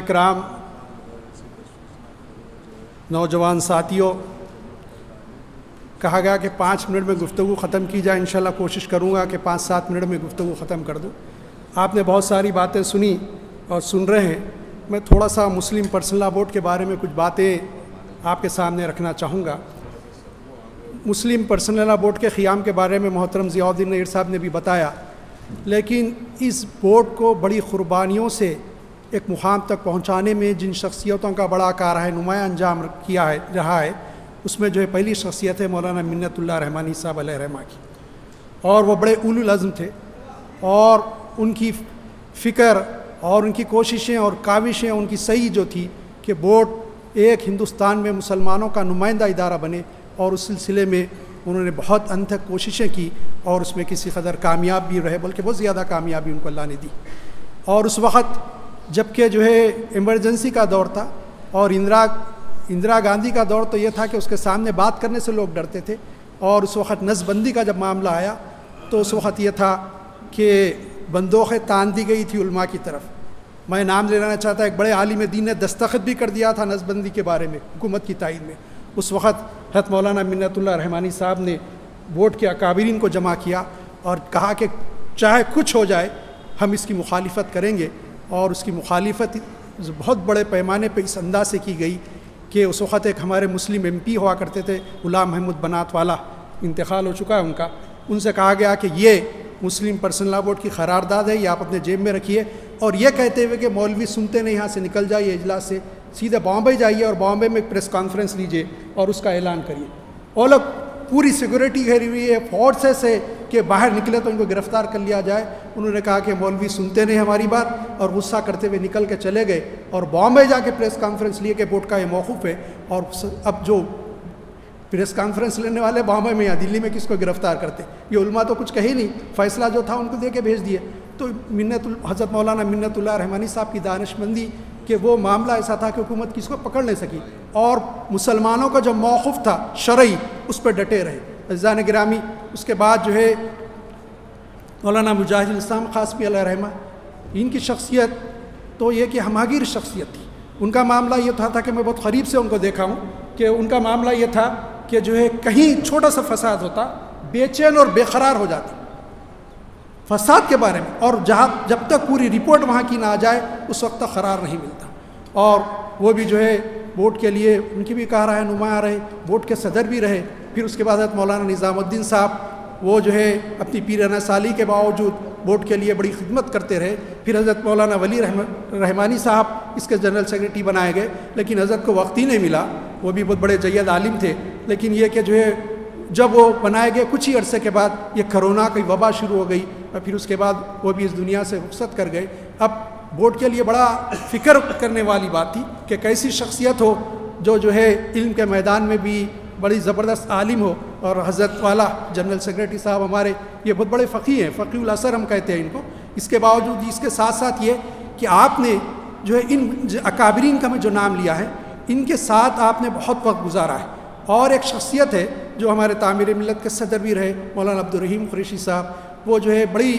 कराम, नौजवान साथियों, कहा गया कि पाँच मिनट में गुफ्तु ख़त्म की जाए, इंशाल्लाह कोशिश करूँगा कि पाँच सात मिनट में गुफ्तु ख़त्म कर दूँ। आपने बहुत सारी बातें सुनी और सुन रहे हैं। मैं थोड़ा सा मुस्लिम पर्सनल बोर्ड के बारे में कुछ बातें आपके सामने रखना चाहूँगा। मुस्लिम पर्सनल बोर्ड के क़्याम के बारे में मोहतरम ज़ियाउद्दीन नईर साहब ने भी बताया, लेकिन इस बोर्ड को बड़ी क़ुरबानियों से एक मुकाम तक पहुँचाने में जिन शख्सियतों का बड़ा कार है, नुमाया अंजाम किया है, रहा है, उसमें जो है पहली शख्सियत है मौलाना मिन्नतुल्ला रहमानी साहब रहमा की। और वो बड़े उलुल अज़म थे और उनकी फ़िक्र और उनकी कोशिशें और काविशें उनकी सही जो थी कि बोर्ड एक हिंदुस्तान में मुसलमानों का नुमाइंदा इदारा बने और उस सिलसिले में उन्होंने बहुत अनथक कोशिशें की और उसमें किसी कदर कामयाब भी रहे, बल्कि बहुत ज़्यादा कामयाबी उनको अल्लाह ने दी। और उस वक़्त जबकि जो है इमरजेंसी का दौर था और इंदिरा इंदिरा गांधी का दौर तो ये था कि उसके सामने बात करने से लोग डरते थे और उस वक़्त नसबंदी का जब मामला आया तो उस वक़्त ये था कि बंदोखें तान दी गई थी उलमा की तरफ़। मैं नाम ले लेना चाहता, एक बड़े आलिम दीन ने दस्तखत भी कर दिया था नसबंदी के बारे में, हुकूमत की ताइन में। उस वक़्त हत मौलाना मिन्नतुल्ला रहमानी साहब ने वोट के अकाबरीन को जमा किया और कहा कि चाहे कुछ हो जाए, हम इसकी मुखालफत करेंगे। और उसकी मुखालफत बहुत बड़े पैमाने पर इस अंदाज से की गई कि उस वक़्त एक हमारे मुस्लिम एम पी हुआ करते थे, गुलाम महमूद बनात वाला इंतकाल हो चुका है उनका। उनसे कहा गया कि ये मुस्लिम पर्सनल बोर्ड की करारदाद है, ये आप अपने जेब में रखिए। और ये कहते हुए कि मौलवी सुनते नहीं, यहाँ से निकल जाइए इजलास से, सीधे बॉम्बे जाइए और बॉम्बे में प्रेस कॉन्फ्रेंस लीजिए और उसका ऐलान करिए। और लोग पूरी सिक्योरिटी घेरी हुई है, फोर्सेस है कि बाहर निकले तो उनको गिरफ़्तार कर लिया जाए। उन्होंने कहा कि मौलवी सुनते नहीं हमारी बात और गुस्सा करते हुए निकल के चले गए और बॉम्बे जाके प्रेस कॉन्फ्रेंस लिए कि बोर्ड का ये मौकूफ़ है और अब जो प्रेस कॉन्फ्रेंस लेने वाले बॉम्बे में या दिल्ली में किसको गिरफ़्तार करते? ये उल्मा तो कुछ कही नहीं, फैसला जो था उनको दे के भेज दिए। तो मिन्नत हज़रत मौलाना मिन्नतुल्ला रहमानी साहब की दानशमंदी कि वो मामला ऐसा था कि हुकूमत किसको पकड़ नहीं सकी। और मुसलमानों का जो मौक़ था शरई उस पर डटे रहे। अजान ग्रामी उसके बाद जो है मौलाना मुजाहिद इस्लाम खासमी रहमा इनकी शख्सियत तो ये कि हमागिर शख्सियत थी। उनका मामला ये था, था कि मैं बहुत करीब से उनको देखा हूँ कि उनका मामला ये था कि जो है कहीं छोटा सा फसाद होता बेचैन और बेकरार हो जाती। फसाद के बारे में। और जहाँ जब तक पूरी रिपोर्ट वहाँ की ना आ जाए, उस वक्त तक करार नहीं मिलता। और वो भी जो है, वोट के लिए उनकी भी कहा रहा है, नुमाया रहे, वोट के सदर भी रहे। फिर उसके बाद मौलाना निज़ामुद्दीन साहब, वो जो है, अपनी पीराना साली के बावजूद वोट के लिए बड़ी खिदमत करते रहे। फिर हज़रत मौलाना वली रहमानी साहब इसके जनरल सेक्रेटरी बनाए गए। लेकिन हज़रत को वक्त ही नहीं मिला। वो भी बहुत बड़े जैद आलिम थे। लेकिन ये कि जो है, जब वो बनाए गए कुछ ही अरसे के बाद ये करोना की वबा शुरू हो गई। और फिर उसके बाद वो भी इस दुनिया से रुख्सत कर गए। अब बोर्ड के लिए बड़ा फ़िक्र करने वाली बात थी कि कैसी शख्सियत हो जो जो है इल्म के मैदान में भी बड़ी ज़बरदस्त आलिम हो और हज़रत वाला जनरल सेक्रेटरी साहब हमारे, ये बहुत बड़े फ़की हैं फ़कील असर हम कहते हैं इनको। इसके बावजूद इसके साथ साथ ये कि आपने जो है इन अकाबरीन का मैं जो नाम लिया है, इनके साथ आपने बहुत वक्त गुजारा है। और एक शख्सियत है जो हमारे तामीर मिलत के सदर भी रहे, मौलाना अब्दुलरहीम क़ुरैशी साहब। वो जो है बड़ी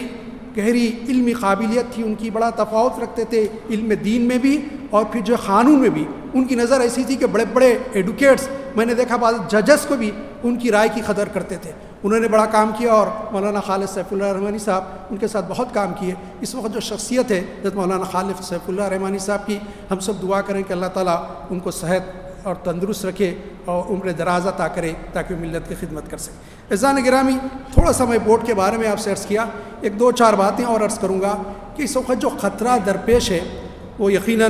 गहरी इल्मी काबिलियत थी, उनकी बड़ा तफावत रखते थे इल्म दीन में भी और फिर जो क़ानून में भी। उनकी नज़र ऐसी थी कि बड़े बड़े एडुकेट्स मैंने देखा बाद जजस को भी उनकी राय की कदर करते थे। उन्होंने बड़ा काम किया और मौलाना खालिद सैफुल्ला रहमानी साहब उनके साथ बहुत काम किए। इस वक्त जो शख्सियत है जब मौलाना खालिद सैफुल्ला रहमानी साहब की, हम सब दुआ करें कि अल्लाह ताला उनको सेहत और तंदुरुस्त रखे और उम्र दराज अता करे ताकि मिलत की खिदमत कर सके। एजान गिरामी, थोड़ा सा मैं बोर्ड के बारे में आपसे अर्ज़ किया। एक दो चार बातें और अर्ज़ करूँगा कि इस वक्त जो ख़तरा दरपेश है, वो यकीन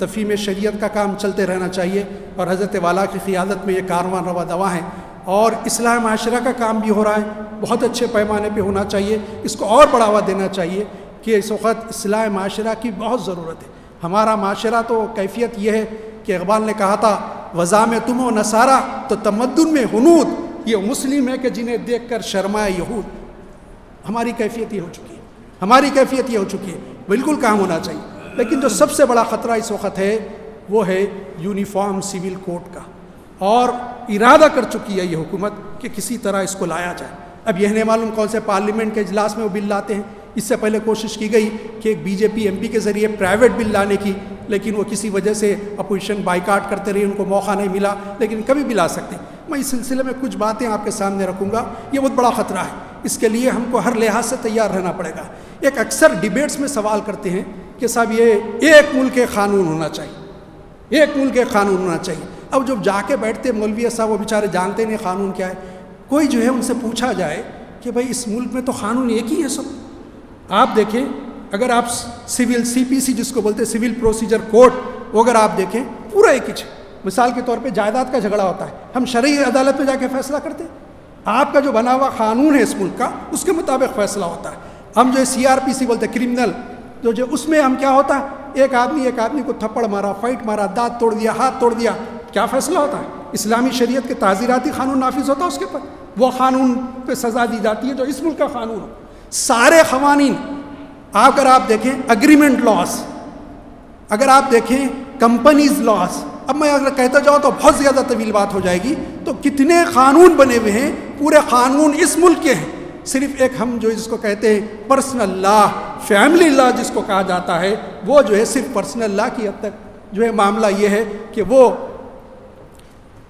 तफ़ीम शरीयत का काम चलते रहना चाहिए और हज़रत वाला की क़ियादत में ये कारवां रवा दवा है। और इस्लाम माशरा का काम भी हो रहा है, बहुत अच्छे पैमाने पर होना चाहिए। इसको और बढ़ावा देना चाहिए कि इस वक्त इस्लाम माशरा की बहुत ज़रूरत है। हमारा माशरा तो कैफियत यह है कि इकबाल ने कहा था वज़ा में तुम नसारा तो तमद्दन में हनूद। ये मुस्लिम है कि जिन्हें देख कर शर्माए यहूद। हमारी कैफियत ये हो चुकी है। हमारी कैफियत ये हो चुकी है। बिल्कुल काम होना चाहिए। लेकिन जो सबसे बड़ा ख़तरा इस वक्त है, वो है यूनिफॉर्म सिविल कोड का। और इरादा कर चुकी है ये हुकूमत कि किसी तरह इसको लाया जाए। अब यह नहीं मालूम कौन से पार्लियामेंट के इजलास में वो बिल लाते हैं। इससे पहले कोशिश की गई कि एक बीजेपी एमपी के ज़रिए प्राइवेट बिल लाने की, लेकिन वो किसी वजह से अपोजिशन बाइकाट करते रही, उनको मौका नहीं मिला, लेकिन कभी भी ला सकते। मैं इस सिलसिले में कुछ बातें आपके सामने रखूँगा। ये बहुत बड़ा ख़तरा है। इसके लिए हमको हर लिहाज से तैयार रहना पड़ेगा। एक अक्सर डिबेट्स में सवाल करते हैं कि साहब, ये एक मुल्क के कानून होना चाहिए। एक मुल्क के कानून होना चाहिए। अब जब जाके बैठते मौलवी साहब, वो बेचारे जानते नहीं कानून क्या है। कोई जो है उनसे पूछा जाए कि भाई, इस मुल्क में तो कानून एक ही है सब। आप देखें, अगर आप सिविल सीपीसी जिसको बोलते हैं, सिविल प्रोसीजर कोर्ट वो अगर आप देखें, पूरा एक ही मिसाल के तौर पे जायदाद का झगड़ा होता है। हम शरय अदालत में जाके फैसला करते हैं। आपका जो बना हुआ कानून है इस मुल्क का, उसके मुताबिक फैसला होता है। हम जो सी आर पी सी बोलते हैं क्रिमिनल तो जो उसमें हम क्या होता है? एक आदमी एक आदमी को थप्पड़ मारा फाइट मारा, दांत तोड़ दिया, हाथ तोड़ दिया, क्या फैसला होता है? इस्लामी शरीयत के ताज़ीराती कानून नाफिज होता है उसके ऊपर। वो कानून पे सज़ा दी जाती है जो इस मुल्क का कानून हो। सारे खवानीन अगर आप देखें अग्रीमेंट लॉस अगर आप देखें कंपनीज़ लॉस अब मैं अगर कहता जाऊँ तो बहुत ज़्यादा तवील बात हो जाएगी। तो कितने कानून बने हुए हैं, पूरे कानून इस मुल्क के हैं। सिर्फ़ एक हम जो जिसको कहते हैं पर्सनल लॉ फैमिली लॉ जिसको कहा जाता है, वो जो है सिर्फ़ पर्सनल लॉ की हद तक। जो है मामला ये है कि वो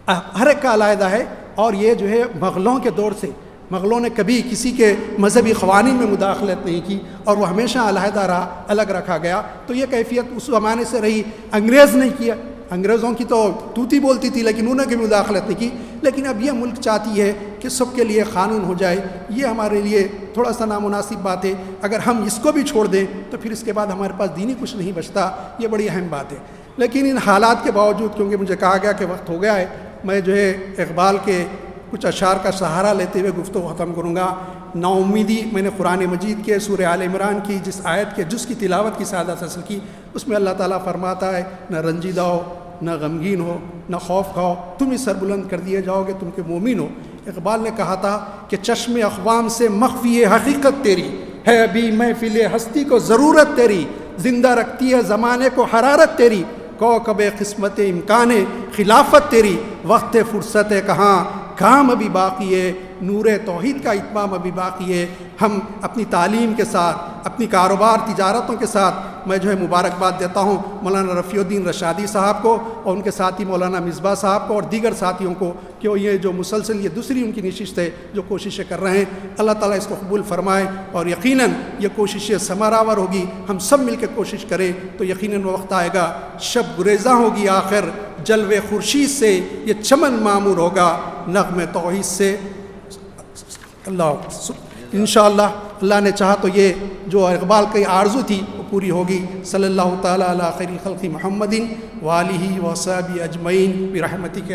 हर एक का अलायदा है और ये जो है मुग़लों के दौर से। मुग़लों ने कभी किसी के मजहबी ख़वानी में मुदाखलत नहीं की और वह हमेशा अलहदा रहा, अलग रखा गया। तो ये कैफियत उस ज़माने से रही। अंग्रेज़ ने किया। अंग्रेज़ों की तो तूती बोलती थी, लेकिन उन्होंने कभी मुदाखलत नहीं की। लेकिन अब यह मुल्क चाहती है कि सबके लिए क़ानून हो जाए। ये हमारे लिए थोड़ा सा नामुनासिब बात है। अगर हम इसको भी छोड़ दें तो फिर इसके बाद हमारे पास दीनी कुछ नहीं बचता। ये बड़ी अहम बात है। लेकिन इन हालात के बावजूद, क्योंकि मुझे कहा गया कि वक्त हो गया है, मैं जो है इकबाल के कुछ अशार का सहारा लेते हुए गुफ्तु ख़त्म करूँगा। नाउमीदी मैंने कुरान मजीद के सूर आल इमरान की, जिस आयत के, जिसकी तिलावत की, सादत हासिल की, उसमें अल्लाह ताला फरमाता है, न रंजीदा हो, न गमगीन हो, न खौफ खाओ तुम ही सरबुलंद कर दिए जाओगे, तुम के मोमिन हो। इकबाल ने कहा था कि चश्म अखवाम से मख्फी हकीकत तेरी। है अभी महफिल हस्ती को ज़रूरत तेरी। ज़िंदा रखती है ज़माने को हरारत तेरी। कौकब किस्मत इम्कान खिलाफत तेरी। वक्त फ़ुर्सत कहाँ? काम अभी बाकी है, नूर तोहद का इतमाम अभी बाकी है। हम अपनी तालीम के साथ, अपनी कारोबार, तजारतों के साथ मैं जो है मुबारकबाद देता हूँ मौलाना रफ़ीउद्दीन रशादी साहब को और उनके साथी मौलाना मिसबा साहब को और दीगर साथियों को कि ये जो मुसलसल, ये दूसरी उनकी नशिश है जो कोशिशें कर रहे हैं। अल्लाह ताला इसको कबूल फरमाए और यकीन ये कोशिशें समारावर होगी, हम सब मिल के कोशिश करें तो यकीनन वक्त आएगा, शब गुरेज़ा होगी आखिर, जलवे खुर्शीद से ये चमन मामूर होगा, नगम तोहद से। अल्लाह इन अल्लाह ने चाहा तो ये जो इकबाल की आरज़ू थी, वो पूरी होगी। सल्लल्लाहु ताला अला खैरी खल्क़ी मुहम्मदिन वालिही वसाबी अजमैन बिरहमती के